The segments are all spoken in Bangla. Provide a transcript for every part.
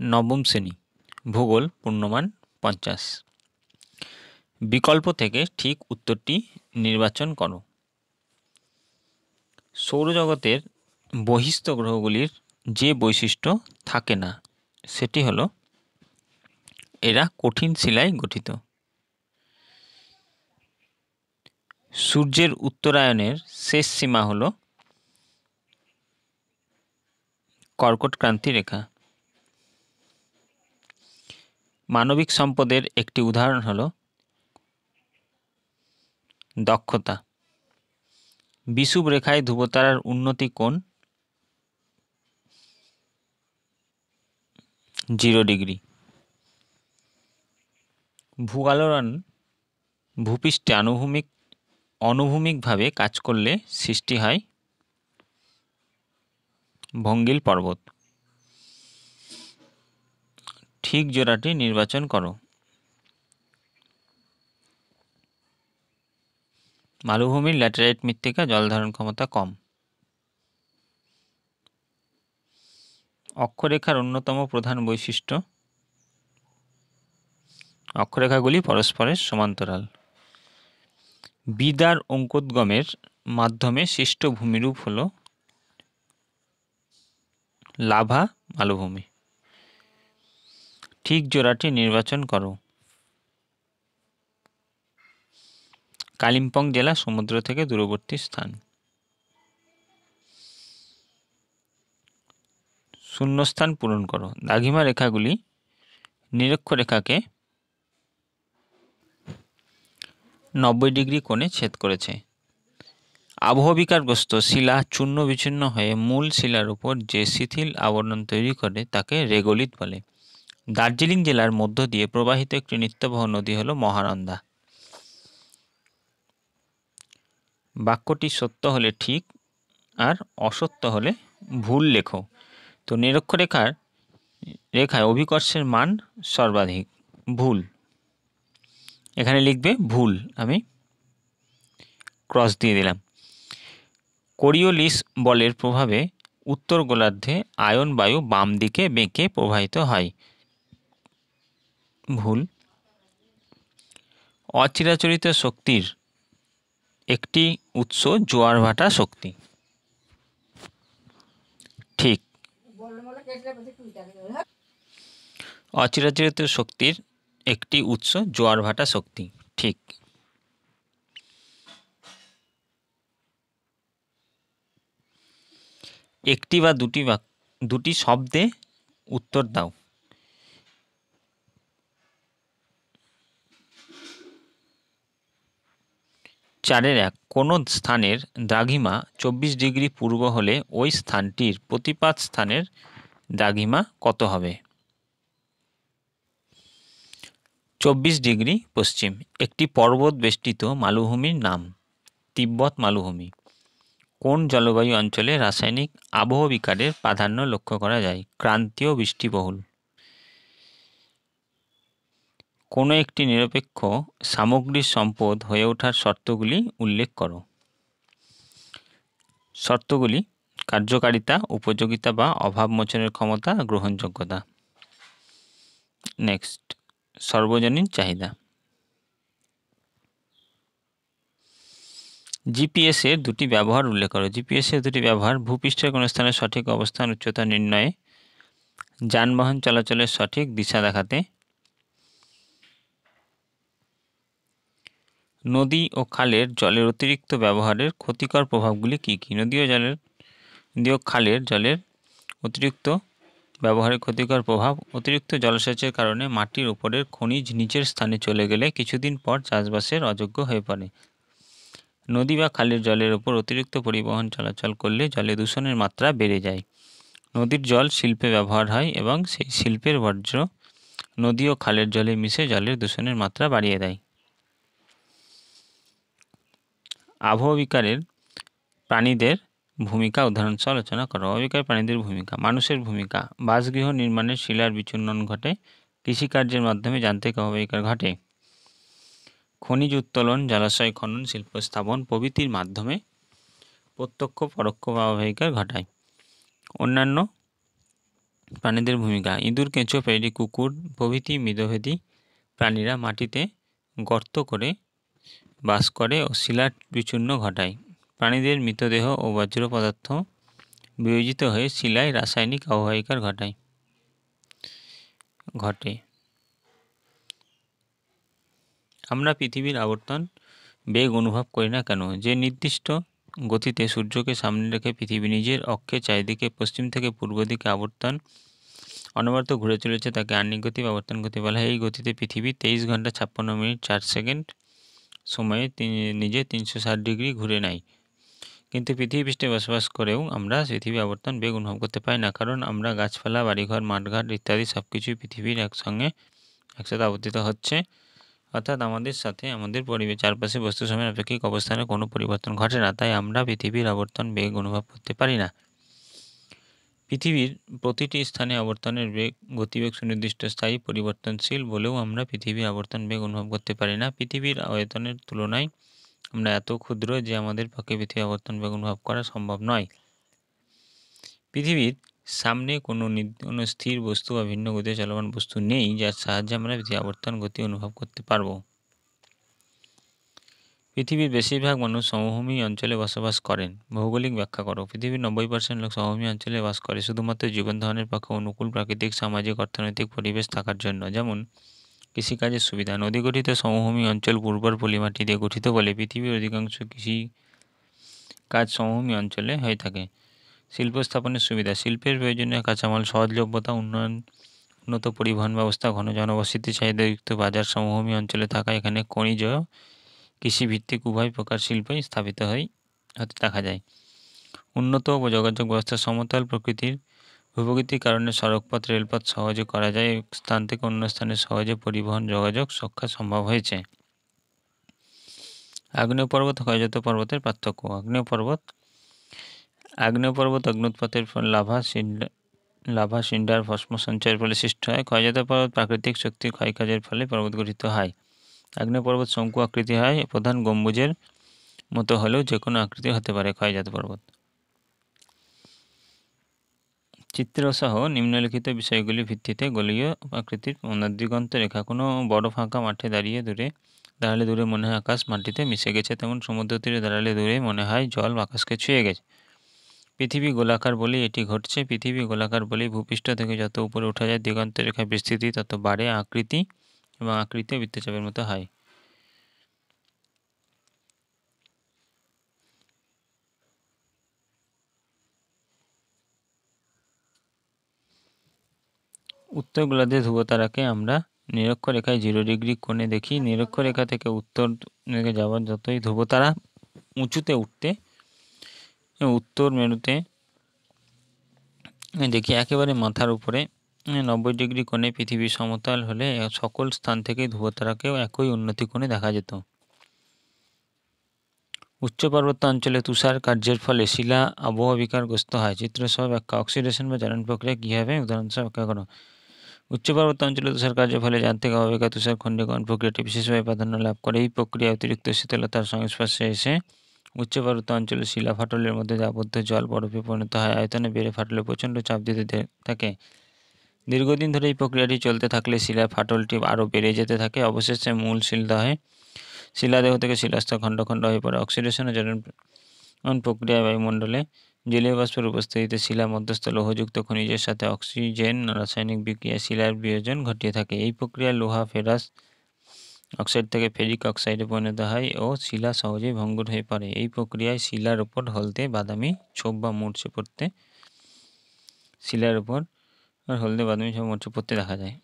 নবম শ্রেণি, ভূগোল, পূর্ণমান পঞ্চাশ। বিকল্প থেকে ঠিক উত্তরটি নির্বাচন করো। সৌরজগতের বহিস্থ গ্রহগুলির যে বৈশিষ্ট্য থাকে না, সেটি হল এরা কঠিন শিলায় গঠিত। সূর্যের উত্তরায়ণের শেষ সীমা হল কর্কট ক্রান্তি রেখা। মানবিক সম্পদের একটি উদাহরণ হল দক্ষতা। বিষুব রেখায় ধ্রুবতারার উন্নতি কোণ জিরো ডিগ্রি। ভূ-আলোড়ন ভূপৃষ্ঠে আনুভূমিক, অনুভূমিকভাবে কাজ করলে সৃষ্টি হয় ভঙ্গিল পর্বত। ঠিক জোড়াটি নির্বাচন করো। মালভূমির ল্যাটেরাইট মৃত্তিকা জলধারণ ক্ষমতা কম। অক্ষরেখার অন্যতম প্রধান বৈশিষ্ট্য, অক্ষরেখাগুলি পরস্পরের সমান্তরাল। বিদার অঙ্কোদ্গমের মাধ্যমে সৃষ্ট ভূমিরূপ হল লাভা মালভূমি। ঠিক জোড়াটি নির্বাচন করো। কালিম্পং জেলা সমুদ্র থেকে দূরবর্তী স্থান। শূন্যস্থান পূরণ করো। দাঘিমা রেখাগুলি নিরক্ষরেখাকে নব্বই ডিগ্রি কোণে ছেদ করেছে। আবহবিকারগ্রস্ত শিলা চূর্ণ বিচ্ছিন্ন হয়ে মূল শিলার উপর যে শিথিল আবরণ তৈরি করে তাকে রেগলিত বলে। দার্জিলিং জেলার মধ্য দিয়ে প্রবাহিত একটি নিত্যবহ নদী হল মহানন্দা। বাক্যটি সত্য হলে ঠিক আর অসত্য হলে ভুল লেখো। তো নিরক্ষরেখার রেখায় অভিকর্ষের মান সর্বাধিক, ভুল। এখানে লিখবে ভুল, আমি ক্রস দিয়ে দিলাম। কোরিওলিস বলের প্রভাবে উত্তর গোলার্ধে আয়ন বায়ু বাম দিকে বেঁকে প্রবাহিত হয়। ভুল। অচিরাচরিত শক্তির একটি উৎস জোয়ার ভাটা শক্তি। ঠিক। অচিরাচরিত শক্তির একটি উৎস জোয়ার ভাটা শক্তি। ঠিক। একটি বা দুটি বা দুটি শব্দে উত্তর দাও। চারের এক, কোনো স্থানের দ্রাঘিমা চব্বিশ ডিগ্রি পূর্ব হলে ওই স্থানটির প্রতিপাত স্থানের দ্রাঘিমা কত হবে? চব্বিশ ডিগ্রি পশ্চিম, একটি পর্বত বেষ্টিত মালভূমির নাম, তিব্বত মালভূমি। কোন জলবায়ু অঞ্চলে রাসায়নিক আবহবিকারের প্রাধান্য লক্ষ্য করা যায়? ক্রান্তীয় বৃষ্টিবহুল। কোনো একটি নিরপেক্ষ সামগ্রিক সম্পদ হয়ে ওঠার শর্তগুলি উল্লেখ করো। শর্তগুলি, কার্যকারিতা, উপযোগিতা বা অভাব মোচনের ক্ষমতা, গ্রহণযোগ্যতা। নেক্সট সর্বজনীন চাহিদা। জিপিএস এর দুটি ব্যবহার উল্লেখ করো। জিপিএস এর দুটি ব্যবহার, ভূপৃষ্ঠের কোনো স্থানের সঠিক অবস্থান, উচ্চতা নির্ণয়ে যানবাহন চলাচলের সঠিক দিশা দেখাতে নদী ও খালের জলের অতিরিক্ত ব্যবহারের ক্ষতিকর প্রভাবগুলি কী কী? নদী ও জলের, নদী ও খালের জলের অতিরিক্ত ব্যবহারের ক্ষতিকর প্রভাব, অতিরিক্ত জলসেচের কারণে মাটির উপরের খনিজ নিচের স্থানে চলে গেলে কিছুদিন পর চাষবাসের অযোগ্য হয়ে পড়ে। নদী বা খালের জলের উপর অতিরিক্ত পরিবহন চলাচল করলে জলে দূষণের মাত্রা বেড়ে যায়। নদীর জল শিল্পে ব্যবহার হয় এবং সেই শিল্পের বর্জ্য নদী ও খালের জলে মিশে জলের দূষণের মাত্রা বাড়িয়ে দেয়। আবহবিকারের প্রাণীদের ভূমিকা উদাহরণসহ আলোচনা করো। অবিকার প্রাণীদের ভূমিকা, মানুষের ভূমিকা, বাসগৃহ নির্মাণের শিলার বিচূর্ণন ঘটে, কৃষিকার্যের মাধ্যমে যান্ত্রিক অবহিকার ঘটে। খনিজ উত্তোলন, জলাশয় খনন, শিল্প স্থাপন প্রভৃতির মাধ্যমে প্রত্যক্ষ, পরোক্ষ অবহিকার ঘটায়। অন্যান্য প্রাণীদের ভূমিকা, ইঁদুর, কেঁচো, পেড়ি, কুকুর প্রভৃতি মৃদভেদী প্রাণীরা মাটিতে গর্ত করে বাস করে ও শিলার বিচূর্ণ ঘটায়। প্রাণীদের মৃতদেহ ও বজ্র পদার্থ বিয়োজিত হয়ে শিলায় রাসায়নিক আবহাওয়িকার ঘটায়। ঘটে। আমরা পৃথিবীর আবর্তন বেগ অনুভব করি না কেন? যে নির্দিষ্ট গতিতে সূর্যকে সামনে রেখে পৃথিবী নিজের অক্ষে চারিদিকে, পশ্চিম থেকে পূর্ব দিকে আবর্তন অনবরত ঘুরে চলেছে, তাকে আর্নিক গতি বা আবর্তন গতি বলা হয়। এই গতিতে পৃথিবী তেইশ ঘণ্টা ছাপ্পান্ন মিনিট চার সেকেন্ড সময়ে নিজে তিনশো ষাট ডিগ্রি ঘুরে নেয়। কিন্তু পৃথিবী পৃষ্ঠে বসবাস করেও আমরা পৃথিবী আবর্তন বেগ অনুভব করতে পারি না। কারণ আমরা গাছপালা, বাড়িঘর, মাঠঘাট ইত্যাদি সব কিছুই পৃথিবীর একসঙ্গে একসাথে আবর্তিত হচ্ছে। অর্থাৎ আমাদের সাথে আমাদের পরিবেশ, চারপাশে বস্তু সময়ের আপেক্ষিক অবস্থানে কোনো পরিবর্তন ঘটে না। তাই আমরা পৃথিবীর আবর্তন বেগ অনুভব করতে পারি না। পৃথিবীর প্রতিটি স্থানে আবর্তনের বেগ, গতিবেগ সুনির্দিষ্ট, স্থায়ী, পরিবর্তনশীল বলেও আমরা পৃথিবীর আবর্তন বেগ অনুভব করতে পারি না। পৃথিবীর আয়তনের তুলনায় আমরা এত ক্ষুদ্র যে আমাদের পক্ষে পৃথিবী আবর্তন বেগ অনুভব করা সম্ভব নয়। পৃথিবীর সামনে কোনো কোনো স্থির বস্তু বা ভিন্ন গতিতে চলমান বস্তু নেই, যার সাহায্যে আমরা পৃথিবী আবর্তন গতি অনুভব করতে পারব। পৃথিবীর বেশিরভাগ মানুষ সমভূমি অঞ্চলে বসবাস করেন। ভৌগোলিক ব্যাখ্যা করো। পৃথিবীর নব্বই পার্সেন্ট লোক সমভূমি অঞ্চলে বাস করে, শুধুমাত্র জীবন ধারণের পক্ষে অনুকূল প্রাকৃতিক, সামাজিক, অর্থনৈতিক পরিবেশ থাকার জন্য। যেমন, কৃষিকাজের সুবিধা। নদী গঠিত সমভূমি অঞ্চল উর্বর পলিমাটি দিয়ে গঠিত বলে পৃথিবীর অধিকাংশ কৃষি কাজ সমভূমি অঞ্চলে হয়ে থাকে। শিল্প স্থাপনের সুবিধা। শিল্পের প্রয়োজনীয় কাঁচামাল, সহজলভ্যতা, উন্নয়ন, উন্নত পরিবহন ব্যবস্থা, ঘন জনবসতি চাহিদাযুক্ত বাজার সমভূমি অঞ্চলে থাকা, এখানে খনিজ কৃষিভিত্তিক উভয় প্রকার শিল্পই স্থাপিত হয়, হতে দেখা যায়। উন্নত ও যোগাযোগ ব্যবস্থা সমতল প্রকৃতির ভূপ্রকৃতির কারণে সড়কপথ, রেলপথ সহজে করা যায় এক স্থান থেকে অন্য স্থানে সহজে পরিবহন, যোগাযোগ সক্ষা সম্ভব হয়েছে। আগ্নেয় পর্বত ক্ষয়জাত পর্বতের পার্থক্য। আগ্নেয় পর্বত আগ্নেয় পর্বত অগ্নুৎপাতের ফলে লাভা লাভা, সিন্ডার ভস্ম সঞ্চয়ের ফলে সৃষ্টি হয়। ক্ষয়জাত পর্বত প্রাকৃতিক শক্তির ক্ষয়কাজের ফলে পর্বত গঠিত হয়। আগ্নেয় পর্বত শঙ্কু আকৃতি হয়, প্রধান গম্বুজের মতো হলেও যে কোনো আকৃতি হতে পারে, ক্ষয়জাত পর্বত। চিত্রসহ নিম্নলিখিত বিষয়গুলির ভিত্তিতে গলীয় আকৃতির দিগন্ত রেখা। কোনো বড় ফাঁকা মাঠে দাঁড়িয়ে দূরে, দাঁড়ালে দূরে মনে হয় আকাশ, মাটিতে মিশে গেছে। তেমন সমুদ্র তীরে দাঁড়ালে দূরে মনে হয় জল আকাশকে ছুঁয়ে গেছে। পৃথিবী গোলাকার বলেই এটি ঘটছে। পৃথিবী গোলাকার বলেই ভূপৃষ্ঠ থেকে যত উপরে ওঠা যায়, দিগন্ত রেখার বিস্তৃতি, তত বাড়ে আকৃতি। এবং আকৃতিও বৃত্তচাপের মতো হয়। উত্তর গোলার্ধে ধ্রুবতারাকে আমরা নিরক্ষরেখায় জিরো ডিগ্রি কোণে দেখি। নিরক্ষরেখা থেকে উত্তর দিকে যাওয়ার যতই ধ্রুবতারা উঁচুতে উঠতে, উত্তর মেরুতে দেখি একেবারে মাথার উপরে নব্বই ডিগ্রি কোণে পৃথিবী সমতল হলে সকল স্থান থেকে ধ্রুবতারাকেও একই উন্নতি কোণে দেখা যেত। উচ্চ পার্বত্য অঞ্চলে তুষার কার্যের ফলে শিলা আবহাওয়া বিকারগ্রস্ত হয় চিত্রসহ ব্যাখ্যা। অক্সিডেশন বা জ্বালানি প্রক্রিয়া কী হবে? উদাহরণসহ ব্যাখ্যা করো। উচ্চ পার্বত্য অঞ্চলে তুষার কার্যের ফলে যান্ত্রিক অববেগা তুষার খণ্ডীকরণ প্রক্রিয়াটি বিশেষভাবে প্রাধান্য লাভ করে। এই প্রক্রিয়া অতিরিক্ত শীতলতার সংস্পর্শে এসে উচ্চ পার্বত্য অঞ্চলে শিলা ফাটলের মধ্যে আবদ্ধ জল বরফে পরিণত হয়। আয়তনে বেড়ে ফাটলে প্রচণ্ড চাপ দিতে থাকে। দীর্ঘদিন ধরে এই প্রক্রিয়াটি চলতে থাকলে শিলার ফাটলটি আরও বেড়ে যেতে থাকে। অবশেষে মূল শিলদহে, শিলাদেহ থেকে শিলাস্ত খণ্ড খণ্ড হয়ে পড়ে অক্সিডেশন ও প্রক্রিয়ায় বায়ুমণ্ডলে। জলীয় বাষ্পের উপস্থিতিতে শিলা মধ্যস্থ লৌহযুক্ত খনিজের সাথে অক্সিজেন, রাসায়নিক বিক্রিয়া শিলার বিয়োজন ঘটিয়ে থাকে। এই প্রক্রিয়ায় লোহা, ফেরাস অক্সাইড থেকে ফেরিক অক্সাইডে পরিণত হয় ও শিলা সহজেই ভঙ্গুর হয়ে পড়ে। এই প্রক্রিয়ায় শিলার উপর হলদে বাদামি ছোপ বা মূর্ছে পড়তে, শিলার উপর হলদে বাদামি ছোপ মূর্ছে পড়তে দেখা যায়।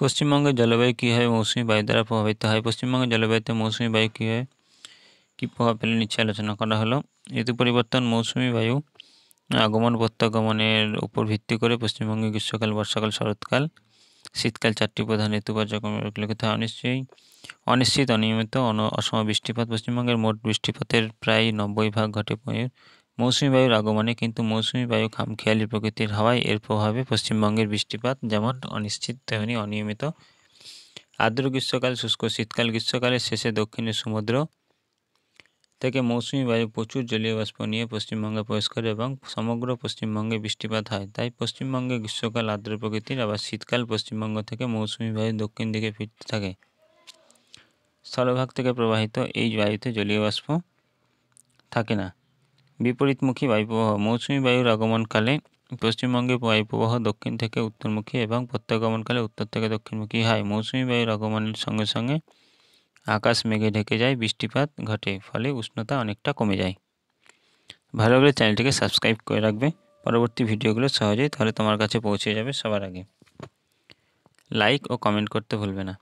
পশ্চিমবঙ্গের জলবায়ু কীভাবে মৌসুমি বায়ু দ্বারা প্রভাবিত হয়? পশ্চিমবঙ্গের জলবায়ুতে মৌসুমি বায়ু কীভাবে কী প্রভাব ফেলে? নিচ্ছে আলোচনা করা হলো। ঋতু পরিবর্তন, মৌসুমি বায়ু, আগমন, প্রত্যাগমনের উপর ভিত্তি করে পশ্চিমবঙ্গে গ্রীষ্মকাল, বর্ষাকাল, শরৎকাল, শীতকাল চারটি প্রধান ঋতু পর্যায়ক্রমে উল্লেখিত অনিশ্চয়ই অনিশ্চিত, অনিয়মিত অসম বৃষ্টিপাত, পশ্চিমবঙ্গের মোট বৃষ্টিপাতের প্রায় নব্বই ভাগ ঘটে মৌসুমি বায়ুর আগমনে কিন্তু মৌসুমি বায়ু খামখেয়ালি প্রকৃতির হাওয়ায় এর প্রভাবে পশ্চিমবঙ্গের বৃষ্টিপাত যেমন অনিশ্চিত তেমনি অনিয়মিত। আর্দ্র গ্রীষ্মকাল, শুষ্ক শীতকাল গ্রীষ্মকালের শেষে দক্ষিণের সমুদ্র থেকে মৌসুমি বায়ু প্রচুর জলীয় বাষ্প নিয়ে পশ্চিমবঙ্গে প্রবেশ করে এবং সমগ্র পশ্চিমবঙ্গে বৃষ্টিপাত হয়। তাই পশ্চিমবঙ্গে গ্রীষ্মকাল আর্দ্র প্রকৃতির, আবার শীতকাল পশ্চিমবঙ্গ থেকে মৌসুমি বায়ু দক্ষিণ দিকে ফিরতে থাকে। স্থলভাগ থেকে প্রবাহিত এই বায়ুতে জলীয় বাষ্প থাকে না। বিপরীতমুখী বায়ুপ্রবাহ, মৌসুমি বায়ুর আগমনকালে পশ্চিমবঙ্গে বায়ুপ্রবাহ দক্ষিণ থেকে উত্তরমুখী এবং প্রত্যাগমনকালে উত্তর থেকে দক্ষিণমুখী হয়। মৌসুমি বায়ুর আগমনের সঙ্গে সঙ্গে আকাশ মেঘে ঢেকে যায়, বৃষ্টিপাত ঘটে, ফলে উষ্ণতা অনেকটা কমে যায়। ভালো লাগলে চ্যানেলটিকে সাবস্ক্রাইব করে রাখবে। পরবর্তী ভিডিওগুলো সহজেই তাহলে তোমার কাছে পৌঁছে যাবে সবার আগে। লাইক ও কমেন্ট করতে ভুলবে না।